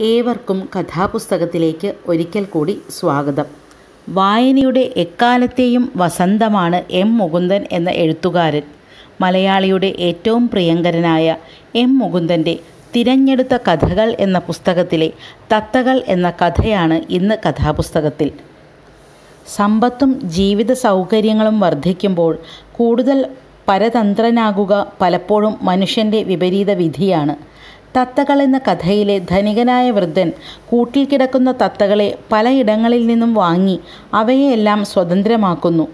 ഏവർക്കും കഥാപുസ്തകത്തിലേക്ക് ഒരിക്കൽ കൂടി സ്വാഗതം. വായനയുടെ എക്കാലത്തെയും വസന്തമാണ് എം മുകുന്ദൻ എന്ന എഴുത്തുകാരൻ. മലയാളിയുടെ ഏറ്റവും പ്രിയങ്കരനായ എം മുകുന്ദന്റെ തിരഞ്ഞെടുത്ത കഥകൾ എന്ന പുസ്തകത്തിലെ തത്തകൾ എന്ന കഥയാണ് ഇന്ന് കഥാപുസ്തകത്തിൽ. സമ്പത്തും ജീവിത സൗകര്യങ്ങളും വർദ്ധിക്കുമ്പോൾ കൂടുതൽ പരതന്ത്രനാകുക പലപ്പോഴും മനുഷ്യന്റെ വിപരീത വിധിയാണ്. തത്തകൾ എന്ന കഥയിലെ ധനികനായ വൃദ്ധൻ കൂട്ടിൽ കിടക്കുന്ന തത്തകളെ പലയിടങ്ങളിൽ നിന്നും വാങ്ങി അവയെല്ലാം സ്വതന്ത്രമാക്കുന്നു.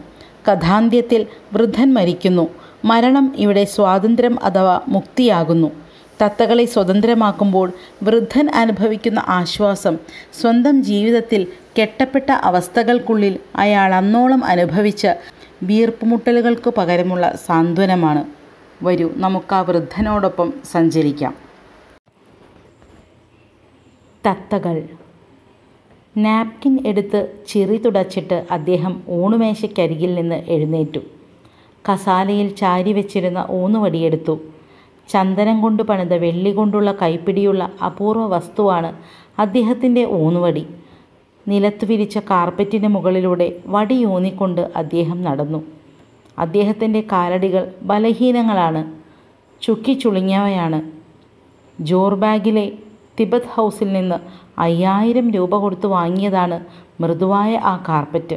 കഥാന്ത്യത്തിൽ വൃദ്ധൻ മരിക്കുന്നു. മരണം ഇവിടെ സ്വാതന്ത്ര്യം അഥവാ മുക്തിയാകുന്നു. തത്തകളെ സ്വതന്ത്രമാക്കുമ്പോൾ വൃദ്ധൻ അനുഭവിക്കുന്ന ആശ്വാസം സ്വന്തം ജീവിതത്തിൽ കെട്ടപ്പെട്ട അവസ്ഥകൾക്കുള്ളിൽ അയാൾ അന്നോളം അനുഭവിച്ച വീർപ്പുമുട്ടലുകൾക്ക് പകരമുള്ള സാന്ത്വനമാണ്. വരൂ നമുക്ക് ആ വൃദ്ധനോടൊപ്പം സഞ്ചരിക്കാം. തത്തകൾ. നാപ്കിൻ എടുത്ത് ചിറി തുടച്ചിട്ട് അദ്ദേഹം ഊണുമേശയ്ക്കരികിൽ നിന്ന് എഴുന്നേറ്റു. കസാലയിൽ ചാരി വെച്ചിരുന്ന ഊന്നുവടിയെടുത്തു ചന്ദനം കൊണ്ട് പണിത വെള്ളി കൊണ്ടുള്ള കൈപ്പിടിയുള്ള അപൂർവ വസ്തുവാണ് അദ്ദേഹത്തിന്റെ ഊന്നുവടി നിലത്ത് വിരിച്ച കാർപ്പറ്റിന് മുകളിലൂടെ വടി വടിയൂന്നിക്കൊണ്ട് അദ്ദേഹം നടന്നു. അദ്ദേഹത്തിന്റെ കാലടികൾ ബലഹീനങ്ങളാണ്. ചുക്കിച്ചുളുങ്ങിയവയാണ് ജോർബാഗിലെ തിബത്ത് ഹൗസിൽ നിന്ന് അയ്യായിരം രൂപ കൊടുത്തു വാങ്ങിയതാണ് മൃദുവായ ആ കാർപ്പറ്റ്.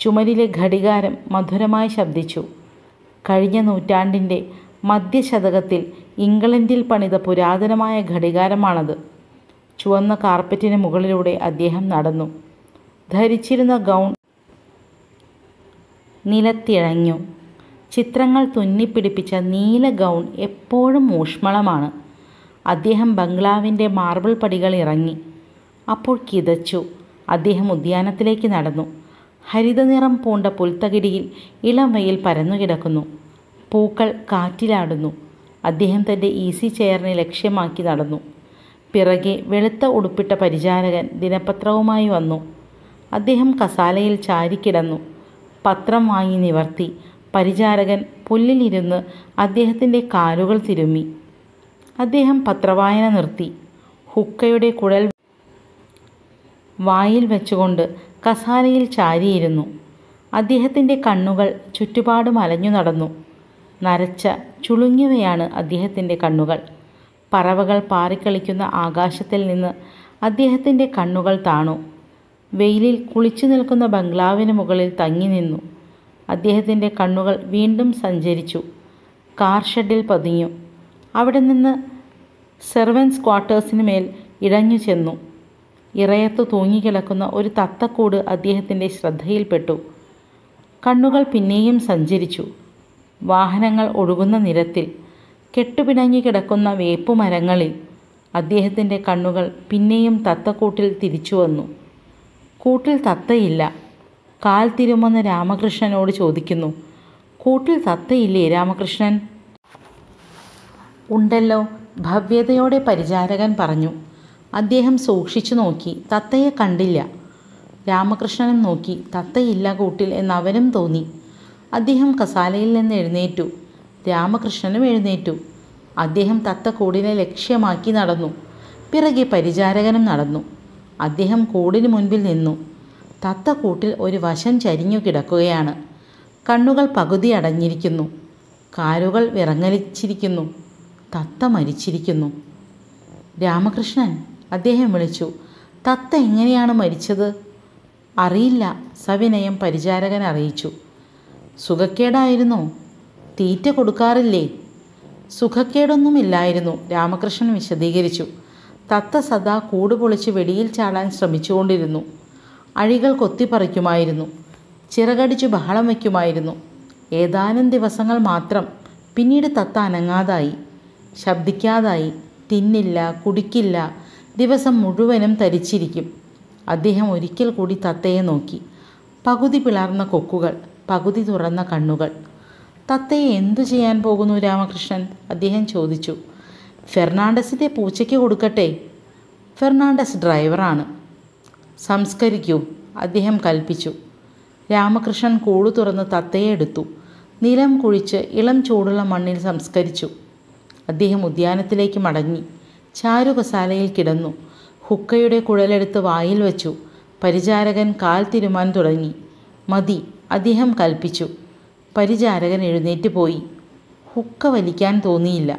ചുമരിലെ ഘടികാരം മധുരമായി ശബ്ദിച്ചു. കഴിഞ്ഞ നൂറ്റാണ്ടിന്റെ മധ്യശതകത്തിൽ ഇംഗ്ലണ്ടിൽ പണിത പുരാതനമായ ഘടികാരമാണത്. ചുവന്ന കാർപ്പറ്റിന് മുകളിലൂടെ അദ്ദേഹം നടന്നു. ധരിച്ചിരുന്ന ഗൗൺ നിലത്തിഴഞ്ഞു. ചിത്രങ്ങൾ തുന്നിപ്പിടിപ്പിച്ച നീല ഗൗൺ എപ്പോഴും ഊഷ്മളമാണ്. അദ്ദേഹം ബംഗ്ലാവിന്റെ മാർബിൾ പടികൾ ഇറങ്ങി. അപ്പോൾ കിതച്ചു. അദ്ദേഹം ഉദ്യാനത്തിലേക്ക് നടന്നു. ഹരിതനിറം പൂണ്ട പുൽത്തകിടിയിൽ ഇളം വെയിൽ പരന്നുകിടക്കുന്നു പൂക്കൾ കാറ്റിലാടുന്നു. അദ്ദേഹം തന്റെ ഈസി ചെയറിനെ ലക്ഷ്യമാക്കി നടന്നു. പിറകെ വെളുത്ത ഉടുപ്പിട്ട പരിചാരകൻ ദിനപത്രവുമായി വന്നു. അദ്ദേഹം കസാലയിൽ ചാരിക്കിടന്നു പത്രം വാങ്ങി നിവർത്തി. പരിചാരകൻ പുല്ലിലിരുന്ന് അദ്ദേഹത്തിന്റെ കാലുകൾ തിരുമ്മി. അദ്ദേഹം പത്രവായന നിർത്തി. ഹുക്കയുടെ കുഴൽ വായിൽ വെച്ചുകൊണ്ട് കസാലയിൽ ചാരിയിരുന്നു. അദ്ദേഹത്തിന്റെ കണ്ണുകൾ ചുറ്റുപാടും അലഞ്ഞു നടന്നു. നരച്ച ചുളുങ്ങിയവയാണ് അദ്ദേഹത്തിന്റെ കണ്ണുകൾ. പറവകൾ പാറിക്കളിക്കുന്ന ആകാശത്തിൽ നിന്ന് അദ്ദേഹത്തിന്റെ കണ്ണുകൾ താണു. വെയിലിൽ കുളിച്ചു നിൽക്കുന്ന ബംഗ്ലാവിന് മുകളിൽ തങ്ങി നിന്നു. അദ്ദേഹത്തിന്റെ കണ്ണുകൾ വീണ്ടും സഞ്ചരിച്ചു. കാർ ഷെഡിൽ പതിഞ്ഞു. അവിടെ നിന്ന് സെർവൻസ് ക്വാർട്ടേഴ്സിന് മേൽ ഇഴഞ്ഞു ചെന്നു. ഇറയത്ത് തൂങ്ങിക്കിടക്കുന്ന ഒരു തത്തക്കൂട് അദ്ദേഹത്തിന്റെ ശ്രദ്ധയിൽപ്പെട്ടു. കണ്ണുകൾ പിന്നെയും സഞ്ചരിച്ചു. വാഹനങ്ങൾ ഒഴുകുന്ന നിരത്തിൽ കെട്ടുപിണങ്ങി കിടക്കുന്ന വേപ്പുമരങ്ങളിൽ അദ്ദേഹത്തിന്റെ കണ്ണുകൾ പിന്നെയും തത്തക്കൂട്ടിൽ തിരിച്ചു വന്നു. കൂട്ടിൽ തത്തയില്ല. കാൽ തിരുമെന്ന് രാമകൃഷ്ണനോട് ചോദിക്കുന്നു കൂട്ടിൽ തത്തയില്ലേ രാമകൃഷ്ണൻ? ഉണ്ടല്ലോ ഭവ്യതയോടെ പരിചാരകൻ പറഞ്ഞു. അദ്ദേഹം സൂക്ഷിച്ചു നോക്കി. തത്തയെ കണ്ടില്ല. രാമകൃഷ്ണനും നോക്കി. തത്തയില്ല കൂട്ടിൽ എന്നവനും തോന്നി. അദ്ദേഹം കസാലയിൽ നിന്ന് എഴുന്നേറ്റു. രാമകൃഷ്ണനും എഴുന്നേറ്റു. അദ്ദേഹം തത്ത കൂടിനെ ലക്ഷ്യമാക്കി നടന്നു. പിറകെ പരിചാരകനും നടന്നു. അദ്ദേഹം കൂടിന് മുൻപിൽ നിന്നു. തത്ത കൂട്ടിൽ ഒരു വശം ചരിഞ്ഞു കിടക്കുകയാണ്. കണ്ണുകൾ പകുതി അടഞ്ഞിരിക്കുന്നു. കാലുകൾ വിറങ്ങലിച്ചിരിക്കുന്നു. തത്ത മരിച്ചിരിക്കുന്നു. രാമകൃഷ്ണൻ അദ്ദേഹം വിളിച്ചു തത്ത എങ്ങനെയാണ് മരിച്ചത്? അറിയില്ല സവിനയം പരിചാരകൻ അറിയിച്ചു. സുഖക്കേടായിരുന്നോ. തീറ്റ കൊടുക്കാറില്ലേ? സുഖക്കേടൊന്നുമില്ലായിരുന്നു രാമകൃഷ്ണൻ വിശദീകരിച്ചു. തത്ത സദാ കൂട് പൊളിച്ച് വെടിയിൽ ചാടാൻ ശ്രമിച്ചുകൊണ്ടിരുന്നു. അഴികൾ കൊത്തിപ്പറിക്കുമായിരുന്നു. ചിറകടിച്ചു ബഹളം വയ്ക്കുമായിരുന്നു. ഏതാനും ദിവസങ്ങൾ മാത്രം പിന്നീട് തത്ത അനങ്ങാതായി. ശബ്ദിക്കാതായി തിന്നില്ല കുടിക്കില്ല ദിവസം മുഴുവനും തരിച്ചിരിക്കും. അദ്ദേഹം ഒരിക്കൽ കൂടി തത്തയെ നോക്കി. പകുതി പിളർന്ന കൊക്കുകൾ പകുതി തുറന്ന കണ്ണുകൾ. തത്തയെ എന്തു ചെയ്യാൻ പോകുന്നു രാമകൃഷ്ണൻ? അദ്ദേഹം ചോദിച്ചു. ഫെർണാണ്ടസിന്റെ പൂച്ചയ്ക്ക് കൊടുക്കട്ടെ? ഫെർണാണ്ടസ് ഡ്രൈവറാണ് സംസ്കരിക്കൂ അദ്ദേഹം കൽപ്പിച്ചു. രാമകൃഷ്ണൻ കൂടു തുറന്ന് തത്തയെ എടുത്തു. നിലം കുഴിച്ച് ഇളം ചൂടുള്ള മണ്ണിൽ സംസ്കരിച്ചു. അദ്ദേഹം ഉദ്യാനത്തിലേക്ക് മടങ്ങി. ചാരുകസാലയിൽ കിടന്നു. ഹുക്കയുടെ കുഴലെടുത്ത് വായിൽ വച്ചു. പരിചാരകൻ കാൽ തിരുമാൻ തുടങ്ങി. മതി അദ്ദേഹം കൽപ്പിച്ചു. പരിചാരകൻ എഴുന്നേറ്റ് പോയി. ഹുക്ക വലിക്കാൻ തോന്നിയില്ല.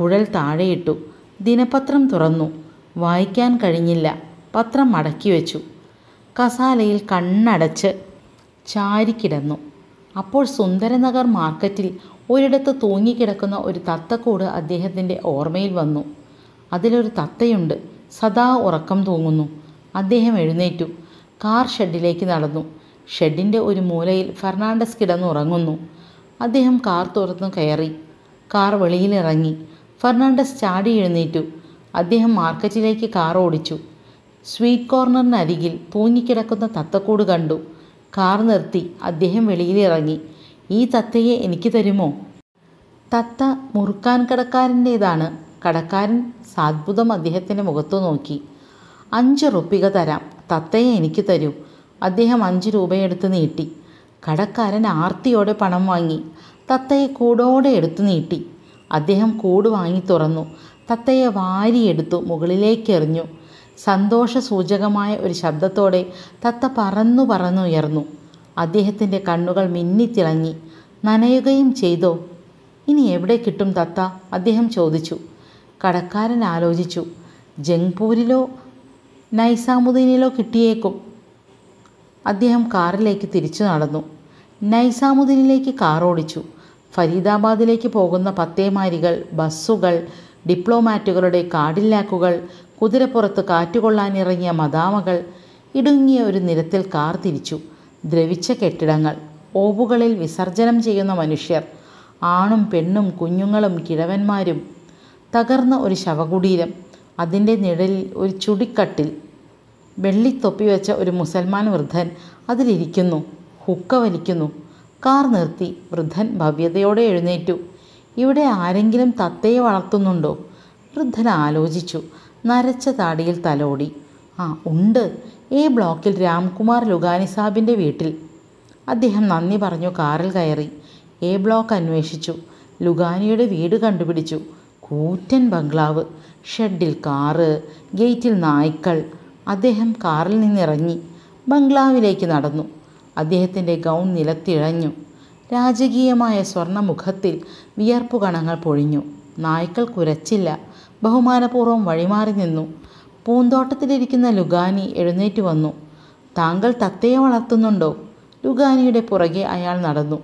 കുഴൽ താഴെയിട്ടു. ദിനപത്രം തുറന്നു. വായിക്കാൻ കഴിഞ്ഞില്ല. പത്രം മടക്കി വെച്ചു. കസാലയിൽ കണ്ണടച്ച് ചാരിക്കിടന്നു. അപ്പോൾ സുന്ദരനഗർ മാർക്കറ്റിൽ ഒരിടത്ത് തൂങ്ങിക്കിടക്കുന്ന ഒരു തത്തക്കൂട് അദ്ദേഹത്തിന്റെ ഓർമ്മയിൽ വന്നു. അതിലൊരു തത്തയുണ്ട്. സദാ ഉറക്കം തൂങ്ങുന്നു. അദ്ദേഹം എഴുന്നേറ്റു. കാർ ഷെഡിലേക്ക് നടന്നു. ഷെഡിന്റെ ഒരു മൂലയിൽ ഫെർണാണ്ടസ് കിടന്നുറങ്ങുന്നു. അദ്ദേഹം കാർ തുറന്നു കയറി. കാർ വെളിയിലിറങ്ങി. ഫെർണാണ്ടസ് ചാടി എഴുന്നേറ്റു. അദ്ദേഹം മാർക്കറ്റിലേക്ക് കാർ ഓടിച്ചു. സ്വീറ്റ് കോർണറിനരികിൽ തൂങ്ങിക്കിടക്കുന്ന തത്തക്കൂട് കണ്ടു. കാർ നിർത്തി. അദ്ദേഹം വെളിയിലിറങ്ങി. ഈ തത്തയെ എനിക്ക് തരുമോ? തത്ത മുറുക്കാൻ കടക്കാരന്റേതാണ്. കടക്കാരൻ സാത്ഭുതം അദ്ദേഹത്തിന്റെ മുഖത്തു നോക്കി. അഞ്ച് റുപ്പിക തരാം. തത്തയെ എനിക്ക് തരൂ. അദ്ദേഹം അഞ്ച് രൂപയെടുത്ത് നീട്ടി. കടക്കാരൻ ആർത്തിയോടെ പണം വാങ്ങി. തത്തയെ കൂടോടെ എടുത്തു നീട്ടി. അദ്ദേഹം കൂട് വാങ്ങി തുറന്നു. തത്തയെ വാരിയെടുത്തു മുകളിലേക്ക് എറിഞ്ഞു സന്തോഷസൂചകമായ ഒരു ശബ്ദത്തോടെ തത്ത പറന്നു പറന്നുയർന്നു. അദ്ദേഹത്തിന്റെ കണ്ണുകൾ മിന്നിത്തിളങ്ങി. നനയുകയും ചെയ്തോ? ഇനി എവിടെ കിട്ടും തത്ത? അദ്ദേഹം ചോദിച്ചു. കടക്കാരൻ ആലോചിച്ചു. ജംഗ്പൂരിലോ നൈസാമുദ്ദീനിലോ കിട്ടിയേക്കും. അദ്ദേഹം കാറിലേക്ക് തിരിച്ചു നടന്നു. നൈസാമുദ്ദീനിലേക്ക് കാർ ഓടിച്ചു. ഫരീദാബാദിലേക്ക് പോകുന്ന പത്തേമാരികൾ ബസ്സുകൾ ഡിപ്ലോമാറ്റുകളുടെ കാടില്ലാക്കുകൾ കുതിരപ്പുറത്ത് കാറ്റുകൊള്ളാനിറങ്ങിയ മദാമകൾ ഇടുങ്ങിയ ഒരു നിരത്തിൽ കാർ തിരിച്ചു. ദ്രവിച്ച കെട്ടിടങ്ങൾ. ഓവുകളിൽ വിസർജനം ചെയ്യുന്ന മനുഷ്യർ. ആണും പെണ്ണും കുഞ്ഞുങ്ങളും കിഴവന്മാരും. തകർന്ന ഒരു ശവകുടീരം. അതിന്റെ നിഴലിൽ ഒരു ചുടിക്കട്ടിൽ. വെള്ളിത്തൊപ്പി വെച്ച ഒരു മുസൽമാൻ വൃദ്ധൻ അതിലിരിക്കുന്നു. ഹുക്ക വലിക്കുന്നു. കാർ നിർത്തി. വൃദ്ധൻ ഭവ്യതയോടെ എഴുന്നേറ്റു. ഇവിടെ ആരെങ്കിലും തത്തയെ വളർത്തുന്നുണ്ടോ? വൃദ്ധൻ ആലോചിച്ചു. നരച്ച താടിയിൽ തലോടി. ആ ഉണ്ട്. എ ബ്ലോക്കിൽ രാംകുമാർ ലുഗാനി സാബിന്റെ വീട്ടിൽ. അദ്ദേഹം നന്ദി പറഞ്ഞു കാറിൽ കയറി. എ ബ്ലോക്ക് അന്വേഷിച്ചു. ലുഗാനിയുടെ വീട് കണ്ടുപിടിച്ചു. കൂറ്റൻ ബംഗ്ലാവ്. ഷെഡിൽ കാറ്. ഗേറ്റിൽ നായ്ക്കൾ. അദ്ദേഹം കാറിൽ നിന്നിറങ്ങി. ബംഗ്ലാവിലേക്ക് നടന്നു. അദ്ദേഹത്തിന്റെ ഗൗൺ നിലത്തിഴഞ്ഞു. രാജകീയമായ സ്വർണമുഖത്തിൽ വിയർപ്പുകണങ്ങൾ പൊഴിഞ്ഞു. നായ്ക്കൾ കുരച്ചില്ല. ബഹുമാനപൂർവം വഴിമാറി നിന്നു. പൂന്തോട്ടത്തിലിരിക്കുന്ന ലുഗാനി എഴുന്നേറ്റ് വന്നു. താങ്കൾ തത്തയെ വളർത്തുന്നുണ്ടോ? ലുഗാനിയുടെ പുറകെ അയാൾ നടന്നു.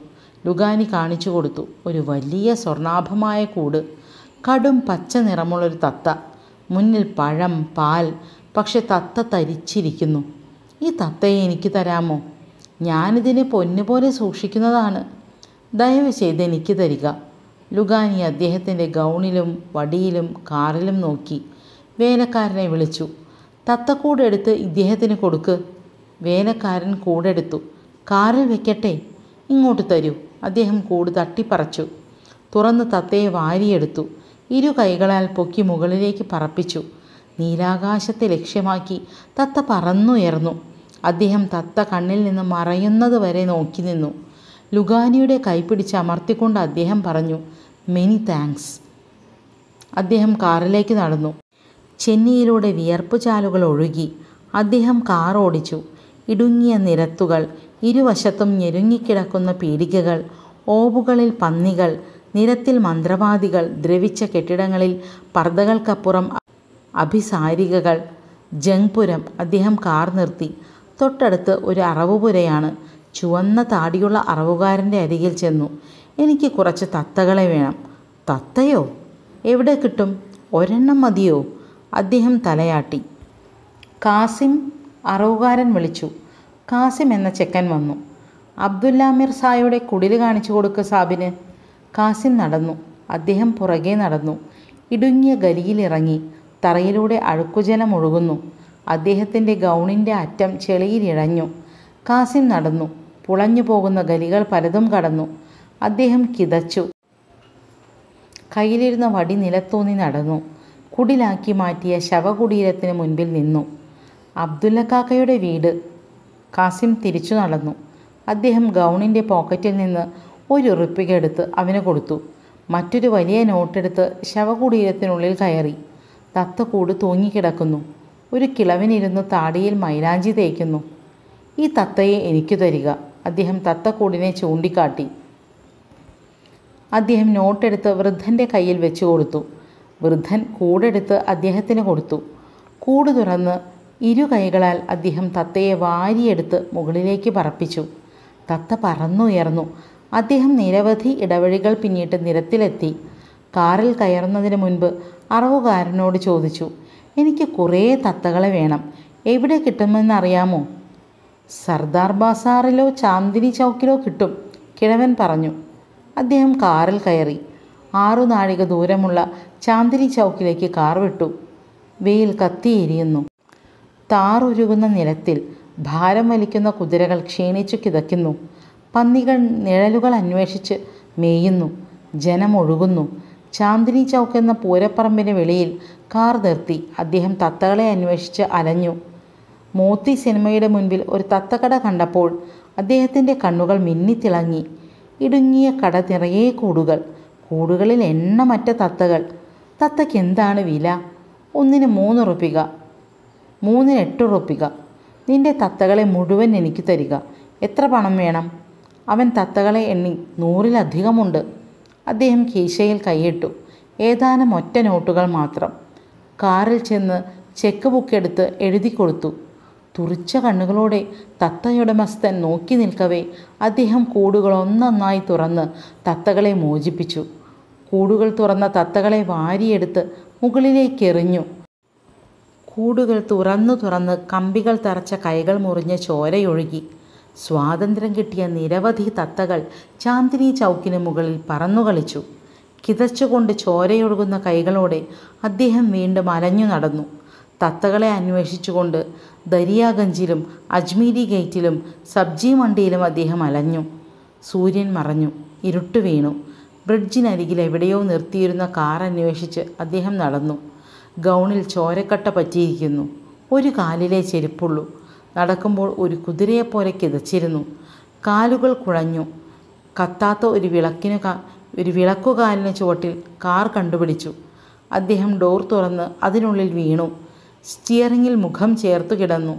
ലുഗാനി കാണിച്ചു കൊടുത്തു. ഒരു വലിയ സ്വർണാഭമായ കൂട്. കടും പച്ച നിറമുള്ളൊരു തത്ത. മുന്നിൽ പഴം പാൽ പക്ഷെ തത്ത തരിച്ചിരിക്കുന്നു. ഈ തത്തയെ എനിക്ക് തരാമോ? ഞാനിതിനെ പൊന്നുപോലെ സൂക്ഷിക്കുന്നതാണ്. ദയവ് ചെയ്ത് എനിക്ക് തരിക. ലുഗാനി അദ്ദേഹത്തിന്റെ ഗൗണിലും വടിയിലും കാറിലും നോക്കി. വേലക്കാരനെ വിളിച്ചു. തത്തക്കൂടെടുത്ത് ഇദ്ദേഹത്തിന് കൊടുക്ക്. വേലക്കാരൻ കൂടെടുത്തു. കാറിൽ വെക്കട്ടെ ഇങ്ങോട്ട് തരൂ. അദ്ദേഹം കൂട് തട്ടിപ്പറച്ചു. തുറന്ന് തത്തയെ വാരിയെടുത്തു. ഇരു കൈകളാൽ പൊക്കി മുകളിലേക്ക് പറപ്പിച്ചു. നീലാകാശത്തെ ലക്ഷ്യമാക്കി തത്ത പറന്നുയർന്നു. അദ്ദേഹം തത്ത കണ്ണിൽ നിന്ന് മറയുന്നത് വരെ നോക്കി നിന്നു. ലുഗാനിയുടെ കൈപിടിച്ച് അമർത്തിക്കൊണ്ട് അദ്ദേഹം പറഞ്ഞു മെനി താങ്ക്സ് അദ്ദേഹം കാറിലേക്ക് നടന്നു. ചെന്നിയിലൂടെ വിയർപ്പ് ചാലുകൾ ഒഴുകി. അദ്ദേഹം കാർ ഓടിച്ചു. ഇടുങ്ങിയ നിരത്തുകൾ ഇരുവശത്തും ഞെരുങ്ങിക്കിടക്കുന്ന പീടികകൾ ഓവുകളിൽ പന്നികൾ നിരത്തിൽ മന്ത്രവാദികൾ ദ്രവിച്ച കെട്ടിടങ്ങളിൽ പർദ്ദകൾക്കപ്പുറം അഭിസാരികകൾ. ജംഗ്പുരം അദ്ദേഹം കാർ നിർത്തി. തൊട്ടടുത്ത് ഒരു അറവുപുരയാണ്. ചുവന്ന താടിയുള്ള അറവുകാരന്റെ അരികിൽ ചെന്നു. എനിക്ക് കുറച്ച് തത്തകളെ വേണം. തത്തയോ? എവിടെ കിട്ടും? ഒരെണ്ണം മതിയോ? അദ്ദേഹം തലയാട്ടി. കാസിം അറവുകാരൻ വിളിച്ചു. കാസിം എന്ന ചെക്കൻ വന്നു. അബ്ദുല്ലാമിർ സായുടെ കുടിൽ കാണിച്ചു കൊടുക്ക സാബിന്. കാസിം നടന്നു. അദ്ദേഹം പുറകെ നടന്നു. ഇടുങ്ങിയ ഗലിയിലിറങ്ങി തറയിലൂടെ അഴുക്കുജലം ഒഴുകുന്നു. അദ്ദേഹത്തിന്റെ ഗൗണിന്റെ അറ്റം ചെളിയിലിഴഞ്ഞു കാസിം നടന്നു. പുളഞ്ഞു പോകുന്ന ഗലികൾ പലതും കടന്നു. അദ്ദേഹം കിതച്ചു. കയ്യിലിരുന്ന വടി നിലത്തൂന്നി നടന്നു. കുടിലാക്കി മാറ്റിയ ശവകുടീരത്തിന് മുൻപിൽ നിന്നു. അബ്ദുല്ല കാക്കയുടെ വീട്. കാസിം തിരിച്ചു നടന്നു. അദ്ദേഹം ഗൗണിന്റെ പോക്കറ്റിൽ നിന്ന് ഒരു ഉറുപ്പിക എടുത്ത് അവന് കൊടുത്തു. മറ്റൊരു വലിയ നോട്ടെടുത്ത് ശവകുടീരത്തിനുള്ളിൽ കയറി. തത്തക്കൂട് തൂങ്ങിക്കിടക്കുന്നു. ഒരു കിളവിനിരുന്ന് താടിയിൽ മൈലാഞ്ചി തേക്കുന്നു. ഈ തത്തയെ എനിക്ക് തരിക. അദ്ദേഹം തത്തക്കൂടിനെ ചൂണ്ടിക്കാട്ടി. അദ്ദേഹം നോട്ടെടുത്ത് വൃദ്ധന്റെ കയ്യിൽ വെച്ചു കൊടുത്തു. വൃദ്ധൻ കൂടെടുത്ത് അദ്ദേഹത്തിന് കൊടുത്തു. കൂട് തുറന്ന് ഇരു കൈകളാൽ അദ്ദേഹം തത്തയെ വാരിയെടുത്ത് മുകളിലേക്ക് പറപ്പിച്ചു. തത്ത പറന്നുയർന്നു. അദ്ദേഹം നിരവധി ഇടവഴികൾ പിന്നിട്ട് നിരത്തിലെത്തി. കാറിൽ കയറുന്നതിന് മുൻപ് അറവുകാരനോട് ചോദിച്ചു എനിക്ക് കുറേ തത്തകളെ വേണം. എവിടെ കിട്ടുമെന്നറിയാമോ? സർദാർ ബാസാറിലോ ചാന്ദിനി ചൗക്കിലോ കിട്ടും കിഴവൻ പറഞ്ഞു. അദ്ദേഹം കാറിൽ കയറി. ആറു നാഴിക ദൂരമുള്ള ചാന്ദിനി ചൗക്കിലേക്ക് കാർ വിട്ടു. വെയിൽ കത്തിയെരിയുന്നു താറുരുകുന്ന നിലത്തിൽ ഭാരം വലിക്കുന്ന കുതിരകൾ ക്ഷീണിച്ചു കിതയ്ക്കുന്നു. പന്നികൾ നിഴലുകൾ അന്വേഷിച്ച് മേയുന്നു. ജനമൊഴുകുന്നു ചാന്ദിനി ചൗക്ക് എന്ന പൂരപ്പറമ്പിന് വെളിയിൽ കാർ നിർത്തി. അദ്ദേഹം തത്തകളെ അന്വേഷിച്ച് അലഞ്ഞു. മോത്തി സിനിമയുടെ മുൻപിൽ ഒരു തത്തക്കട കണ്ടപ്പോൾ അദ്ദേഹത്തിന്റെ കണ്ണുകൾ മിന്നിത്തിളങ്ങി. ഇടുങ്ങിയ കട നിറയെ കൂടുകൾ. കൂടുകളിൽ എണ്ണമറ്റ തത്തകൾ. തത്തയ്ക്ക് എന്താണ് വില? ഒന്നിന് മൂന്ന് റുപ്പിക. മൂന്നിന് എട്ട് റുപ്പിക. നിന്റെ തത്തകളെ മുഴുവൻ എനിക്ക് തരിക. എത്ര പണം വേണം? അവൻ തത്തകളെ എണ്ണി നൂറിലധികമുണ്ട്. അദ്ദേഹം കീശയിൽ കൈയിട്ടു. ഏതാനും ഒറ്റ നോട്ടുകൾ മാത്രം. കാറിൽ ചെന്ന് ചെക്ക് ബുക്ക് എടുത്ത് എഴുതി കൊടുത്തു. തുറിച്ച കണ്ണുകളോടെ തത്തയുടമസ്ഥൻ നോക്കി നിൽക്കവേ. അദ്ദേഹം കൂടുകൾ ഒന്നൊന്നായി തുറന്ന് തത്തകളെ മോചിപ്പിച്ചു. കൂടുകൾ തുറന്ന തത്തകളെ വാരിയെടുത്ത് മുകളിലേക്ക് എറിഞ്ഞു. കൂടുകൾ തുറന്നു തുറന്ന് കമ്പികൾ തറച്ച കൈകൾ മുറിഞ്ഞ് ചോരയൊഴുകി. സ്വാതന്ത്ര്യം കിട്ടിയ നിരവധി തത്തകൾ ചാന്ദിനി ചൗക്കിന് മുകളിൽ പറന്നുകളിച്ചു കിതച്ചുകൊണ്ട് ചോരയൊഴുകുന്ന കൈകളോടെ അദ്ദേഹം വീണ്ടും അലഞ്ഞു നടന്നു. തത്തകളെ അന്വേഷിച്ചുകൊണ്ട് ദരിയാഗഞ്ചിലും അജ്മീരി ഗേറ്റിലും സബ്ജി മണ്ടിയിലും അദ്ദേഹം അലഞ്ഞു. സൂര്യൻ മറഞ്ഞു. ഇരുട്ട് വീണു. ബ്രിഡ്ജിനരികിൽ എവിടെയോ നിർത്തിയിരുന്ന കാർ അന്വേഷിച്ച് അദ്ദേഹം നടന്നു. ഗൗണിൽ ചോരക്കട്ട പറ്റിയിരിക്കുന്നു. ഒരു കാലിലെ ചെരുപ്പുള്ളൂ. നടക്കുമ്പോൾ ഒരു കുതിരയെപ്പോലെ കിതച്ചിരുന്നു. കാലുകൾ കുഴഞ്ഞു. കത്താത്ത ഒരു വിളക്കിനു ഒരു വിളക്കുകാലിന് ചുവട്ടിൽ കാർ കണ്ടുപിടിച്ചു. അദ്ദേഹം ഡോർ തുറന്ന് അതിനുള്ളിൽ വീണു. സ്റ്റിയറിങ്ങിൽ മുഖം ചേർത്തു കിടന്നു.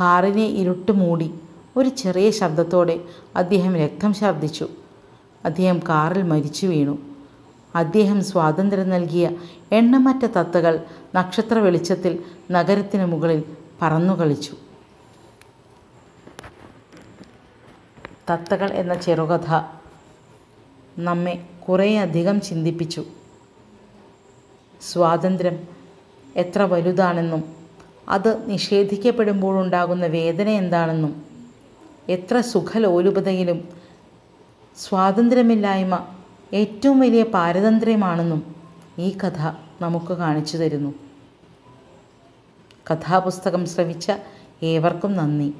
കാറിനെ ഇരുട്ട് മൂടി. ഒരു ചെറിയ ശബ്ദത്തോടെ അദ്ദേഹം രക്തം ഛർദ്ദിച്ചു അദ്ദേഹം കാറിൽ മരിച്ചു വീണു. അദ്ദേഹം സ്വാതന്ത്ര്യം നൽകിയ എണ്ണമറ്റ തത്തകൾ നക്ഷത്ര വെളിച്ചത്തിൽ നഗരത്തിന് മുകളിൽ പറന്നു കളിച്ചു. തത്തകൾ എന്ന ചെറുകഥ നമ്മെ കുറേയധികം ചിന്തിപ്പിച്ചു. സ്വാതന്ത്ര്യം എത്ര വലുതാണെന്നും അത് നിഷേധിക്കപ്പെടുമ്പോഴുണ്ടാകുന്ന വേദന എന്താണെന്നും എത്ര സുഖലോലുപതയിലും സ്വാതന്ത്ര്യമില്ലായ്മ ഏറ്റവും വലിയ പാരതന്ത്ര്യമാണെന്നും ഈ കഥ നമുക്ക് കാണിച്ചു തരുന്നു. കഥാപുസ്തകം ശ്രവിച്ച ഏവർക്കും നന്ദി.